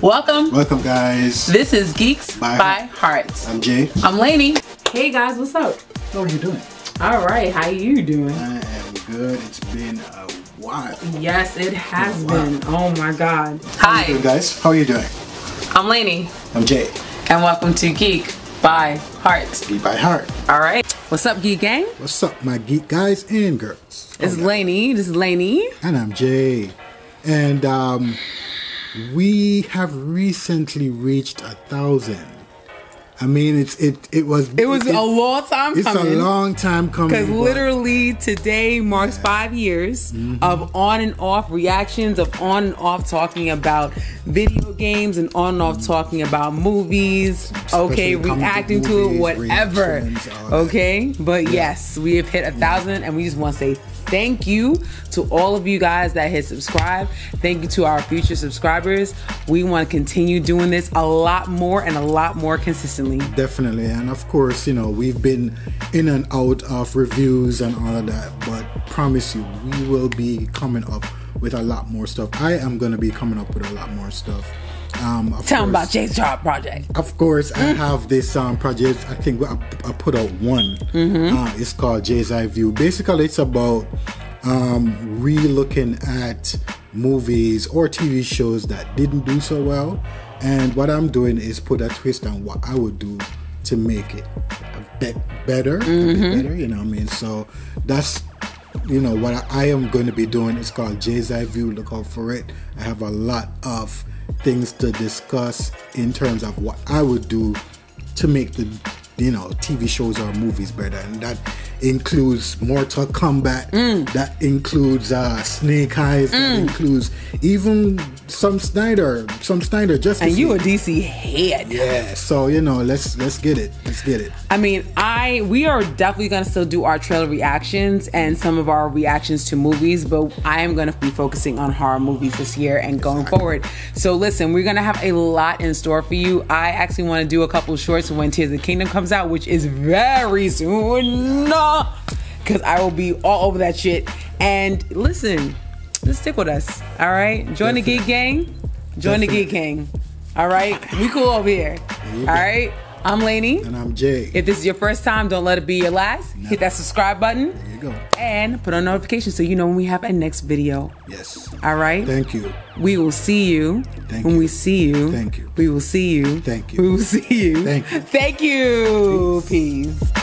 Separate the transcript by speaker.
Speaker 1: Welcome.
Speaker 2: Welcome, guys.
Speaker 1: This is Geeks
Speaker 2: By
Speaker 1: by,
Speaker 2: Hart.
Speaker 1: Harts.
Speaker 2: I'm Jay.
Speaker 1: I'm Lainey. Hey guys, what's up?
Speaker 2: How are you doing?
Speaker 1: All right, how are you doing?
Speaker 2: I am good. It's been a while.
Speaker 1: Yes, it has
Speaker 2: Wow.
Speaker 1: been. Oh my God.
Speaker 2: How doing,
Speaker 1: Hi,
Speaker 2: guys? How are you doing?
Speaker 1: I'm Lainey,
Speaker 2: I'm Jay.
Speaker 1: and welcome to Geek by Harts.
Speaker 2: Geek by Hart.
Speaker 1: All right. What's up, Geek Gang?
Speaker 2: What's up, my geek guys and girls?
Speaker 1: It's is Lainey. This is Lainey.
Speaker 2: And I'm Jay. And um, we have recently reached a thousand. I mean, it's it it was
Speaker 1: It was a long time
Speaker 2: it's
Speaker 1: coming.
Speaker 2: a long time coming.
Speaker 1: Because literally today marks five years
Speaker 2: Mm-hmm.
Speaker 1: of on and off reactions, of on and off talking about video games and on and off talking about movies. okay,
Speaker 2: Especially comic book
Speaker 1: reacting to it,
Speaker 2: movies,
Speaker 1: whatever.
Speaker 2: reactions, all.
Speaker 1: Okay, but yes, we have hit a thousand, and we just want to say thank you to all of you guys that hit subscribe. Thank you to our future subscribers. We want to continue doing this a lot more and a lot more consistently.
Speaker 2: Definitely, and of course, you know, we've been in and out of reviews and all of that, but promise you, we will be coming up with a lot more stuff. I am going to be coming up with a lot more stuff. Um, of
Speaker 1: Tell them
Speaker 2: course-
Speaker 1: about Jay's Chart Project.
Speaker 2: Of course, I have this um, project. I think I, I put out one. Uh, it's called Jay's Eye View. Basically, it's about um, re-looking at movies or TV shows that didn't do so well. And what I'm doing is put a twist on what I would do to make it a bit better, a bit better. You know what I mean? So that's you know what I, am going to be doing is called Jay's Eye View. Look out for it. I have a lot of things to discuss in terms of what I would do to make the you know TV shows or movies better, and that includes Mortal Kombat.
Speaker 1: Mm.
Speaker 2: That includes uh, Snake Eyes. That includes even some Snyder, some Snyder Justice.
Speaker 1: And you a DC head.
Speaker 2: yeah. So you know, let's let's get it. Let's get it.
Speaker 1: I mean, I we are definitely gonna still do our trailer reactions and some of our reactions to movies, but I am gonna be focusing on horror movies this year and going forward. So listen, we're gonna have a lot in store for you. I actually want to do a couple shorts when Tears of the Kingdom comes out, which is very soon. Because I will be all over that shit. And listen, just stick with us. All right, join the Geek Gang. Join the Geek Gang. All right, we cool over here. All I'm Lainey.
Speaker 2: And I'm Jay.
Speaker 1: If this is your first time, don't let it be your last. Hit that subscribe button
Speaker 2: there you go.
Speaker 1: and put on notifications so you know when we have a next video.
Speaker 2: Yes.
Speaker 1: All right?
Speaker 2: Thank you.
Speaker 1: We will see you
Speaker 2: Thank
Speaker 1: when
Speaker 2: you.
Speaker 1: we see you.
Speaker 2: Thank you.
Speaker 1: We will see you.
Speaker 2: Thank you.
Speaker 1: We will see you.
Speaker 2: Thank you.
Speaker 1: Thank you. Peace.